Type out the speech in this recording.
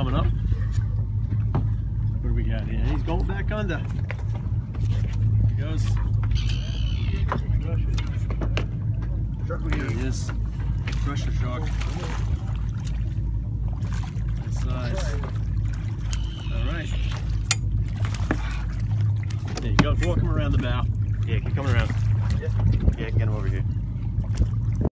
coming up. What do we got here? He's going back under. He goes. There he is. Thresher shark. Nice size. All right. There you go. Walk him around the bow. Yeah, keep coming around. Yeah, get him over here.